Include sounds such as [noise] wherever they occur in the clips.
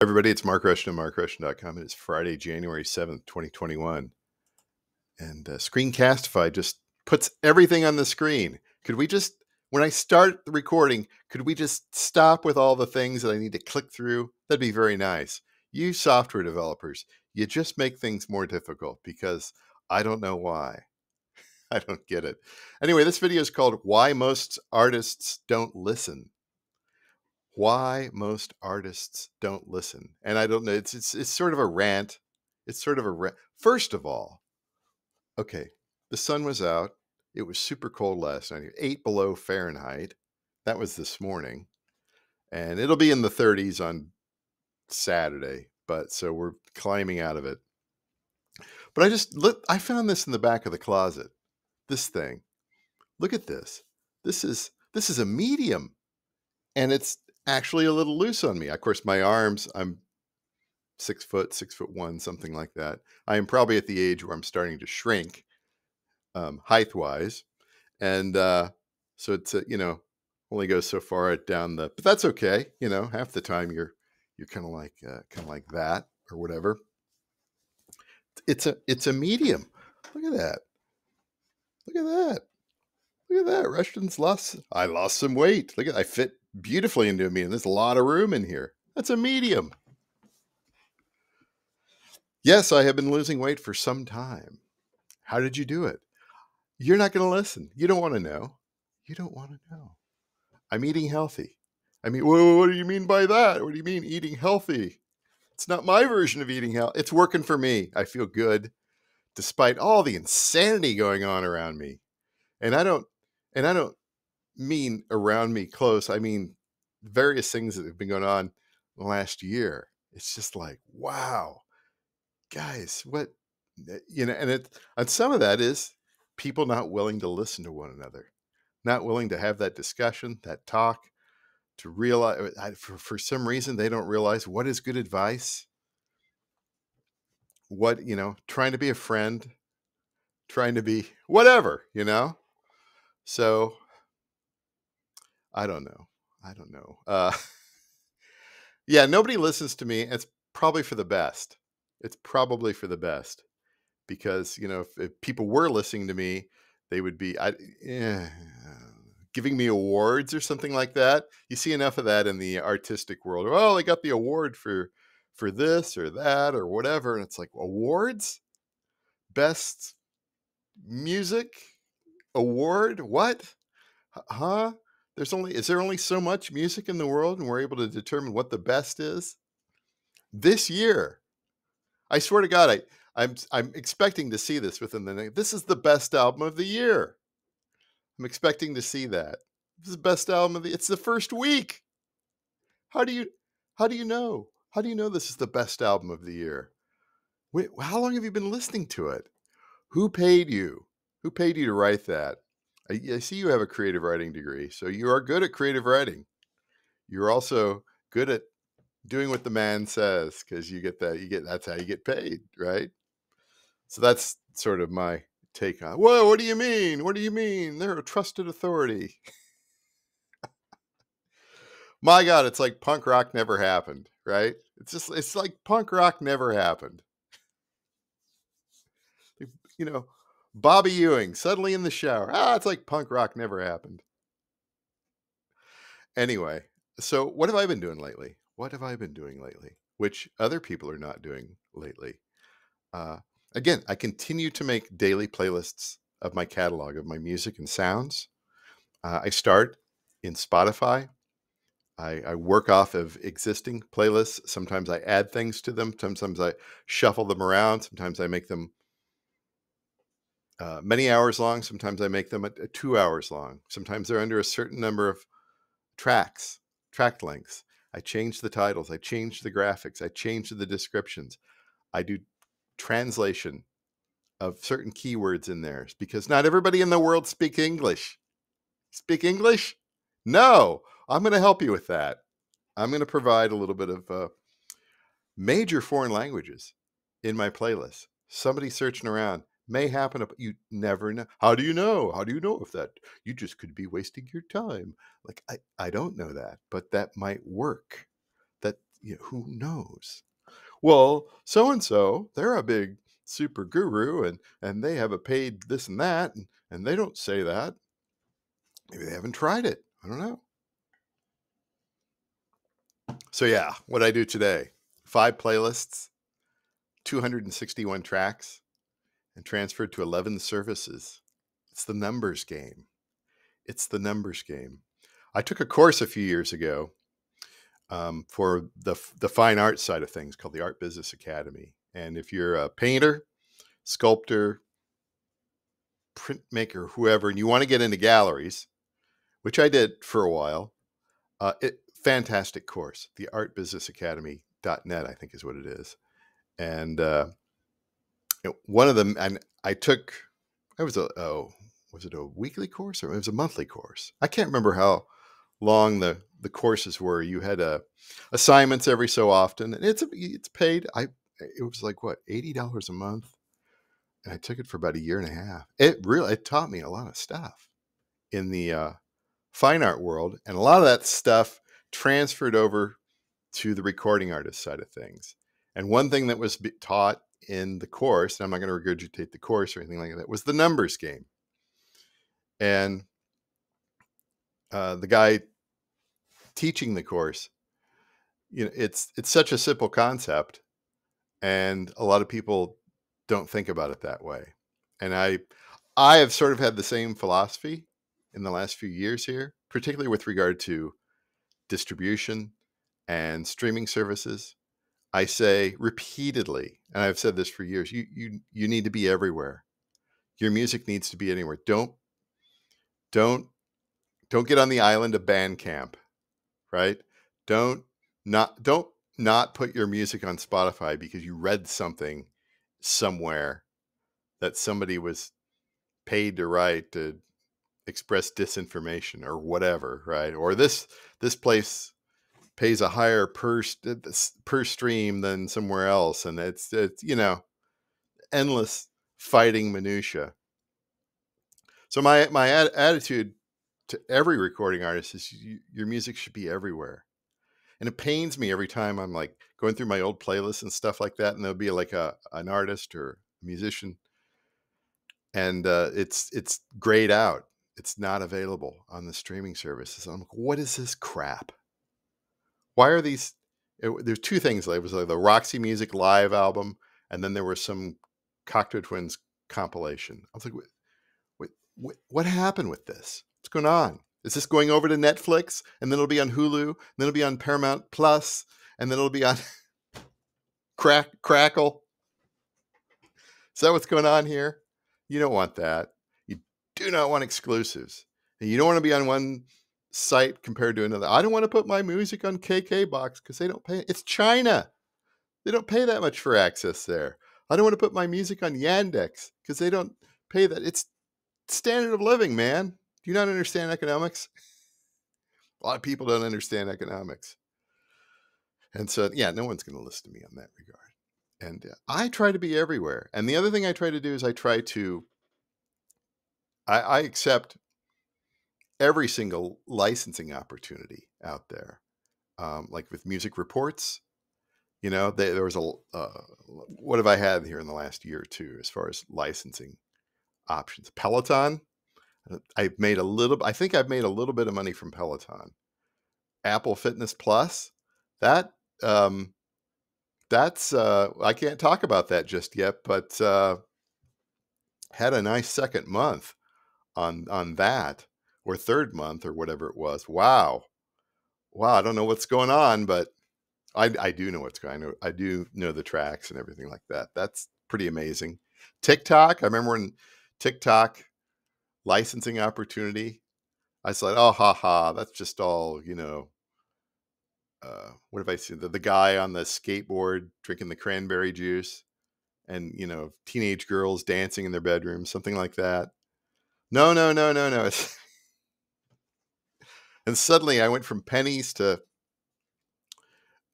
everybody, it's Mark Rushton, markrushton.com. It is Friday, January 7th, 2021. And uh, Screencastify just puts everything on the screen. Could we just, when I start the recording, could we just stop with all the things that I need to click through? That'd be very nice. You software developers, you just make things more difficult because I don't know why. [laughs] I don't get it. Anyway, this video is called Why Most Artists Don't Listen why most artists don't listen. And I don't know, it's it's it's sort of a rant. It's sort of a rant. First of all, okay, the sun was out. It was super cold last night, 8 below Fahrenheit. That was this morning. And it'll be in the 30s on Saturday, but so we're climbing out of it. But I just look I found this in the back of the closet. This thing. Look at this. This is this is a medium and it's actually a little loose on me. Of course, my arms, I'm six foot, six foot one, something like that. I am probably at the age where I'm starting to shrink um, height wise. And uh, so it's, uh, you know, only goes so far down the, but that's okay. You know, half the time you're, you're kind of like, uh, kind of like that or whatever. It's a, it's a medium. Look at that. Look at that. Look at that. Rushton's lost. I lost some weight. Look at I fit beautifully into a medium. there's a lot of room in here. That's a medium. Yes, I have been losing weight for some time. How did you do it? You're not going to listen. You don't want to know. You don't want to know. I'm eating healthy. I mean, what do you mean by that? What do you mean eating healthy? It's not my version of eating healthy. It's working for me. I feel good despite all the insanity going on around me. And I don't and I don't mean around me close. I mean various things that have been going on last year. It's just like, wow, guys, what eh, you know, and it and some of that is people not willing to listen to one another, not willing to have that discussion, that talk, to realize uh, for, for some reason they don't realize what is good advice, what you know, trying to be a friend, trying to be whatever, you know. So I don't know. I don't know. Uh, [laughs] yeah, nobody listens to me. It's probably for the best. It's probably for the best because you know if, if people were listening to me, they would be I, eh, giving me awards or something like that. You see enough of that in the artistic world. Oh, they got the award for for this or that or whatever, and it's like awards, best music award. What? Huh? There's only is there only so much music in the world and we're able to determine what the best is? This year. I swear to god i i'm i'm expecting to see this within the next this is the best album of the year. I'm expecting to see that. This is the best album of the it's the first week. How do you how do you know? How do you know this is the best album of the year? Wait, how long have you been listening to it? Who paid you? Who paid you to write that I, I see you have a creative writing degree, so you are good at creative writing. You're also good at doing what the man says because you get that. You get that's how you get paid, right? So that's sort of my take on. Whoa, what do you mean? What do you mean? They're a trusted authority. my God, it's like punk rock never happened, right? It's just it's like punk rock never happened. You know, Bobby Ewing suddenly in the shower. Ah, it's like punk rock never happened. Anyway, so what have I been doing lately? What have I been doing lately? Which other people are not doing lately. Uh, again, I continue to make daily playlists of my catalog of my music and sounds. Uh, I start in Spotify. I, I, work off of existing playlists. Sometimes I add things to them. Sometimes I shuffle them around. Sometimes I make them uh, many hours long. Sometimes I make them at, at two hours long. Sometimes they're under a certain number of tracks, track lengths. I change the titles. I change the graphics. I change the descriptions. I do translation of certain keywords in there because not everybody in the world speak English. Speak English? No, I'm going to help you with that. I'm going to provide a little bit of uh, major foreign languages in my playlist. Somebody searching around may happen you never know how do you know how do you know if that you just could be wasting your time like i i don't know that but that might work that you know, who knows? Well, so and so, they're a big super guru and and they have a paid this and that and, and they don't say that. Maybe they haven't tried it. I don't know. So yeah, what I do today, five playlists, 261 tracks, and transferred to 11 services. It's the numbers game. It's the numbers game. I took a course a few years ago um, for the the fine art side of things called the Art Business Academy. And if you're a painter, sculptor, printmaker, whoever, and you want to get into galleries, which I did for a while, uh, it fantastic course. The Art Business Academy.net, I think is what it is. And uh, one of them, and I took, it was a, oh, was it a weekly course or it was a monthly course? I can't remember how long the the courses were. You had uh, assignments every so often, and it's it's paid. I it was like what eighty dollars a month, and I took it for about a year and a half. It really it taught me a lot of stuff in the uh, fine art world, and a lot of that stuff transferred over to the recording artist side of things. And one thing that was taught in the course, and I'm not going to regurgitate the course or anything like that, was the numbers game. And uh, the guy teaching the course, you know, it's it's such a simple concept, and a lot of people don't think about it that way. And I I have sort of had the same philosophy in the last few years here, particularly with regard to distribution and streaming services. I say repeatedly, and I've said this for years, you you you need to be everywhere. Your music needs to be anywhere. Don't don't don't get on the island of Bandcamp, right? Don't not don't not put your music on Spotify because you read something somewhere that somebody was paid to write to express disinformation or whatever, right? Or this this place pays a higher per per stream than somewhere else, and it's it's you know endless fighting minutia. So my my ad- attitude to every recording artist is you, your music should be everywhere. And it pains me every time I'm like going through my old playlists and stuff like that, and there'll be like a an artist or musician, and uh, it's it's grayed out. It's not available on the streaming services. I'm like, what is this crap? Why are these? It, there's two things. There was like the Roxy Music live album, and then there was some Cocteau Twins compilation. I was like, what, what, what happened with this? What's going on? Is this going over to Netflix and then it'll be on Hulu, and then it'll be on Paramount Plus, and then it'll be on [laughs] Crack Crackle? Is that what's going on here? You don't want that. You do not want exclusives. And you don't want to be on one site compared to another. I don't want to put my music on KK Box because they don't pay. It's China. They don't pay that much for access there. I don't want to put my music on Yandex because they don't pay that. It's standard of living, man. Do you not understand economics? A lot of people don't understand economics. And so, yeah, no one's going to listen to me on that regard. And uh, I try to be everywhere. And the other thing I try to do is I try to, I, I accept every single licensing opportunity out there. Um, like with music reports, you know, they, there was a, uh, what have I had here in the last year or two as far as licensing options? Peloton, I've made a little. I think I've made a little bit of money from Peloton. Apple Fitness Plus, that um, that's uh, I can't talk about that just yet, but uh, had a nice second month on on that or third month or whatever it was. Wow, wow! I don't know what's going on, but I I do know what's going. on. I do know the tracks and everything like that. That's pretty amazing. TikTok. I remember when TikTok licensing opportunity. I said, oh, ha ha, that's just all, you know. Uh, what have I seen? The, the guy on the skateboard drinking the cranberry juice and, you know, teenage girls dancing in their bedrooms, something like that. No, no, no, no, no. [laughs] and suddenly I went from pennies to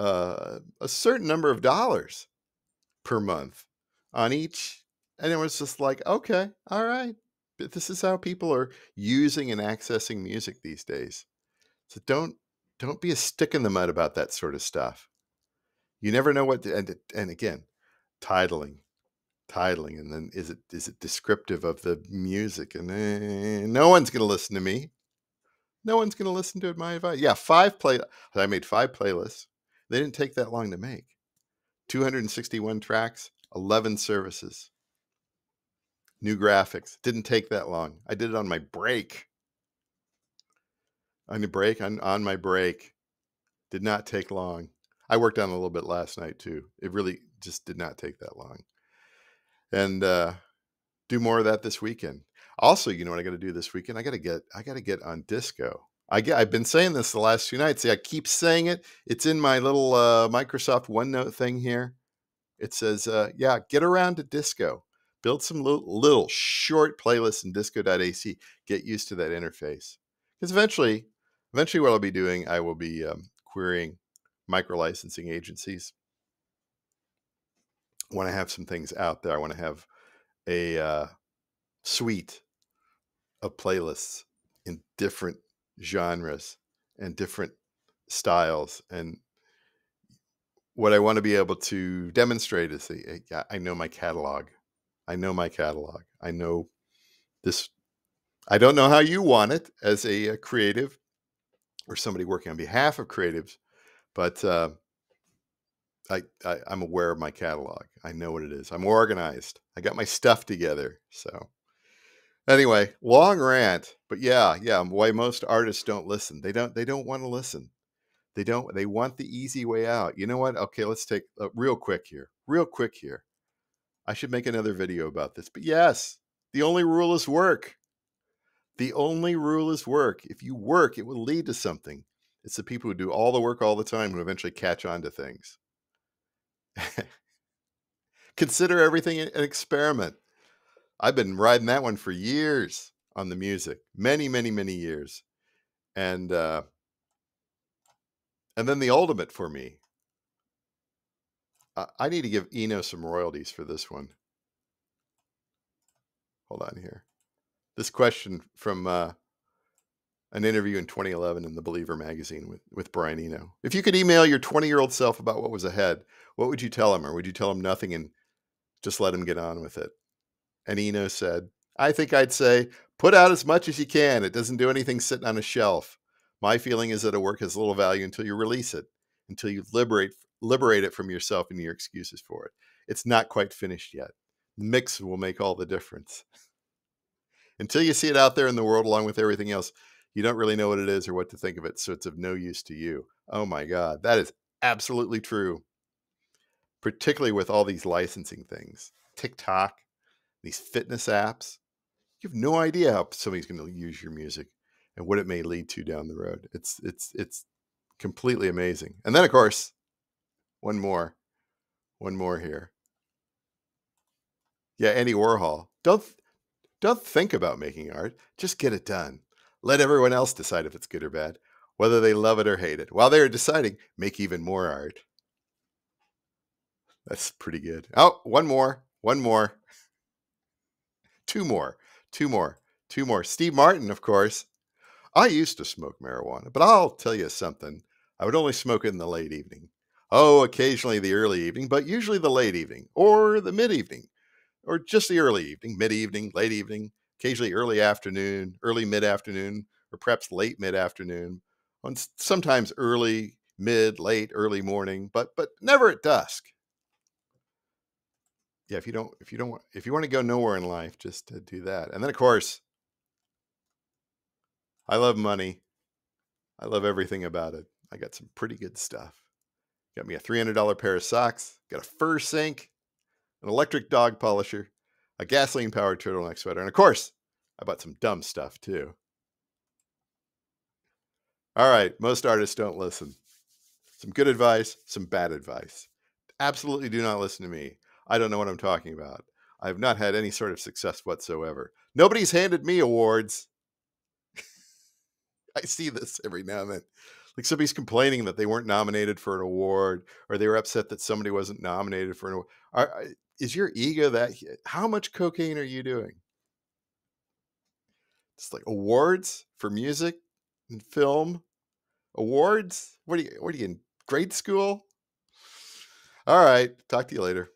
uh, a certain number of dollars per month on each. And it was just like, okay, all right, But this is how people are using and accessing music these days. So don't don't be a stick in the mud about that sort of stuff. You never know what to, and and again, titling, titling, and then is it is it descriptive of the music? And eh, no one's going to listen to me. No one's going to listen to my advice. Yeah, five play. I made five playlists. They didn't take that long to make. 261 tracks, 11 services. New graphics. Didn't take that long. I did it on my break. On the break, on, on my break. Did not take long. I worked on a little bit last night too. It really just did not take that long. And uh, do more of that this weekend. Also, you know what I got to do this weekend? I got to get I got to get on disco. I get, I've been saying this the last few nights. See, I keep saying it. It's in my little uh, Microsoft OneNote thing here. It says, uh, "Yeah, get around to disco. Build some little, little short playlists in disco.ac. Get used to that interface. Because eventually, eventually, what I'll be doing, I will be um, querying micro licensing agencies. Want to have some things out there. I want to have a uh, suite of playlists in different genres and different styles and what I want to be able to demonstrate is the, I know my catalog. I know my catalog. I know this. I don't know how you want it as a, a creative or somebody working on behalf of creatives, but uh, I, I I'm aware of my catalog. I know what it is. I'm organized. I got my stuff together. So Anyway, long rant, but yeah, yeah, why most artists don't listen. They don't they don't want to listen. They don't they want the easy way out. You know what? Okay, let's take uh, real quick here. Real quick here. I should make another video about this. But yes, the only rule is work. The only rule is work. If you work, it will lead to something. It's the people who do all the work all the time who eventually catch on to things. [laughs] Consider everything an experiment. I've been riding that one for years on the music, many, many, many years, and uh, and then the ultimate for me. I, I need to give Eno some royalties for this one. Hold on here. This question from uh, an interview in 2011 in the Believer magazine with, with Brian Eno. If you could email your 20 year old self about what was ahead, what would you tell him? Or would you tell him nothing and just let him get on with it? And Eno said, I think I'd say, put out as much as you can. It doesn't do anything sitting on a shelf. My feeling is that a work has little value until you release it, until you liberate liberate it from yourself and your excuses for it. It's not quite finished yet. Mix will make all the difference. until you see it out there in the world along with everything else, you don't really know what it is or what to think of it, so it's of no use to you. Oh my God, that is absolutely true. Particularly with all these licensing things. TikTok, these fitness apps. You have no idea how somebody's going to use your music and what it may lead to down the road. It's it's it's completely amazing. And then of course, one more, one more here. Yeah, Andy Warhol. Don't don't think about making art. Just get it done. Let everyone else decide if it's good or bad, whether they love it or hate it. While they are deciding, make even more art. That's pretty good. Oh, one more. One more two more, two more, two more. Steve Martin, of course. I used to smoke marijuana, but I'll tell you something. I would only smoke it in the late evening. Oh, occasionally the early evening, but usually the late evening or the mid evening or just the early evening, mid evening, late evening, occasionally early afternoon, early mid afternoon, or perhaps late mid afternoon, sometimes early, mid, late, early morning, but but never at dusk yeah, if you don't, if you don't, want, if you want to go nowhere in life, just do that. And then, of course, I love money. I love everything about it. I got some pretty good stuff. Got me a $300 pair of socks, got a fur sink, an electric dog polisher, a gasoline powered turtleneck sweater, and of course, I bought some dumb stuff too. All right, most artists don't listen. Some good advice, some bad advice. Absolutely do not listen to me. I don't know what I'm talking about. I've not had any sort of success whatsoever. Nobody's handed me awards. [laughs] I see this every now and then. Like somebody's complaining that they weren't nominated for an award or they were upset that somebody wasn't nominated for an award. Are, is your ego that how much cocaine are you doing? It's like awards for music and film. Awards? What are you what are you in grade school? All right. Talk to you later.